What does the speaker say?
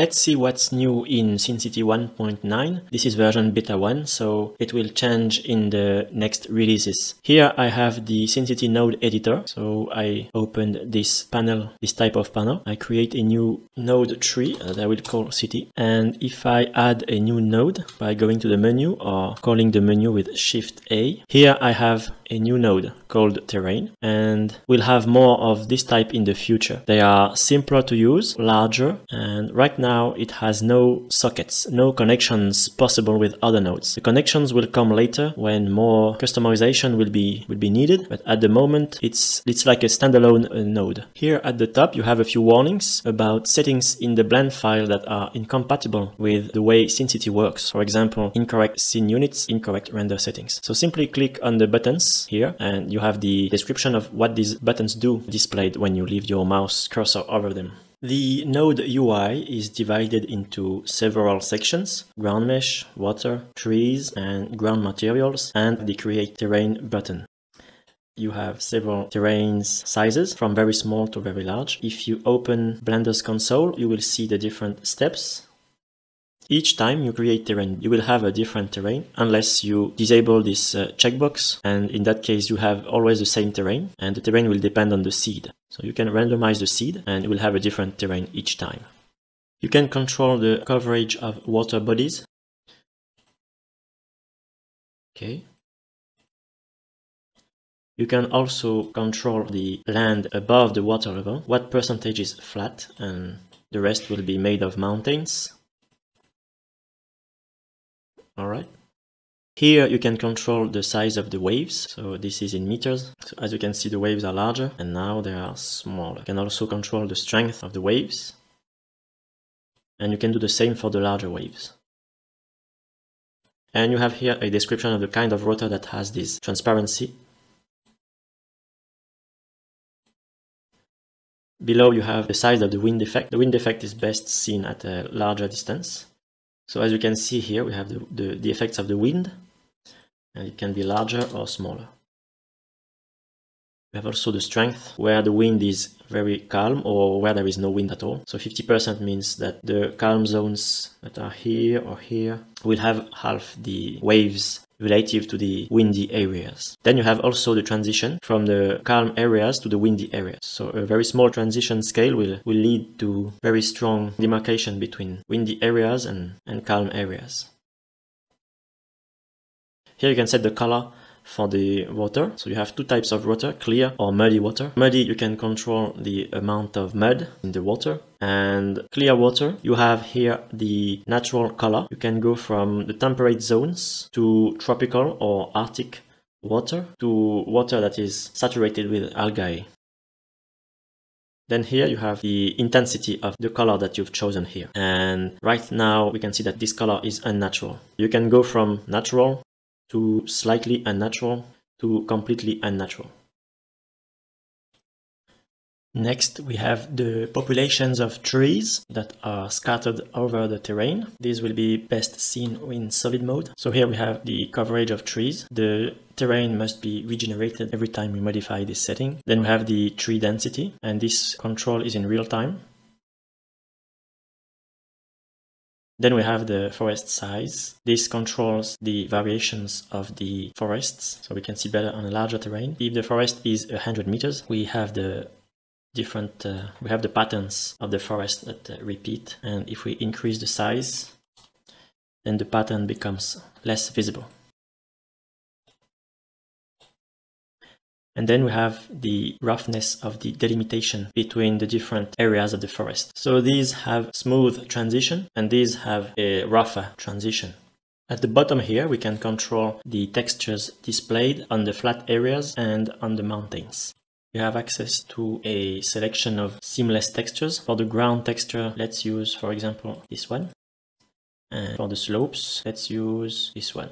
Let's see what's new in SceneCity 1.9. This is version beta 1, so it will change in the next releases. Here I have the SceneCity node editor. So I opened this panel, this type of panel. I create a new node tree that I will call city. And if I add a new node by going to the menu or calling the menu with Shift A, here I have a new node called terrain and we'll have more of this type in the future. They are simpler to use, larger, and right now it has no sockets, no connections possible with other nodes. The connections will come later when more customization will be will be needed, but at the moment it's it's like a standalone uh, node. Here at the top you have a few warnings about settings in the blend file that are incompatible with the way SceneCity works. For example, incorrect scene units, incorrect render settings. So simply click on the buttons here and you have the description of what these buttons do displayed when you leave your mouse cursor over them. The node UI is divided into several sections, ground mesh, water, trees, and ground materials, and the create terrain button. You have several terrains sizes from very small to very large. If you open Blender's console, you will see the different steps each time you create terrain, you will have a different terrain unless you disable this uh, checkbox. And in that case, you have always the same terrain and the terrain will depend on the seed. So you can randomize the seed and you will have a different terrain each time. You can control the coverage of water bodies. Okay. You can also control the land above the water level, what percentage is flat and the rest will be made of mountains. All right. Here you can control the size of the waves. So this is in meters. So as you can see, the waves are larger and now they are smaller. You can also control the strength of the waves. And you can do the same for the larger waves. And you have here a description of the kind of rotor that has this transparency. Below you have the size of the wind effect. The wind effect is best seen at a larger distance. So as you can see here, we have the, the, the effects of the wind, and it can be larger or smaller. We have also the strength where the wind is very calm or where there is no wind at all. So 50% means that the calm zones that are here or here will have half the waves relative to the windy areas. Then you have also the transition from the calm areas to the windy areas. So a very small transition scale will, will lead to very strong demarcation between windy areas and, and calm areas. Here you can set the color for the water. So you have two types of water, clear or muddy water. Muddy, you can control the amount of mud in the water. And clear water, you have here the natural color. You can go from the temperate zones to tropical or arctic water to water that is saturated with algae. Then here you have the intensity of the color that you've chosen here. And right now we can see that this color is unnatural. You can go from natural to slightly unnatural to completely unnatural. Next, we have the populations of trees that are scattered over the terrain. These will be best seen in solid mode. So here we have the coverage of trees. The terrain must be regenerated every time we modify this setting. Then we have the tree density, and this control is in real time. Then we have the forest size. This controls the variations of the forests, so we can see better on a larger terrain. If the forest is 100 meters, we have the different, uh, we have the patterns of the forest that uh, repeat. And if we increase the size, then the pattern becomes less visible. And then we have the roughness of the delimitation between the different areas of the forest. So these have smooth transition and these have a rougher transition. At the bottom here, we can control the textures displayed on the flat areas and on the mountains. You have access to a selection of seamless textures. For the ground texture, let's use, for example, this one. And for the slopes, let's use this one.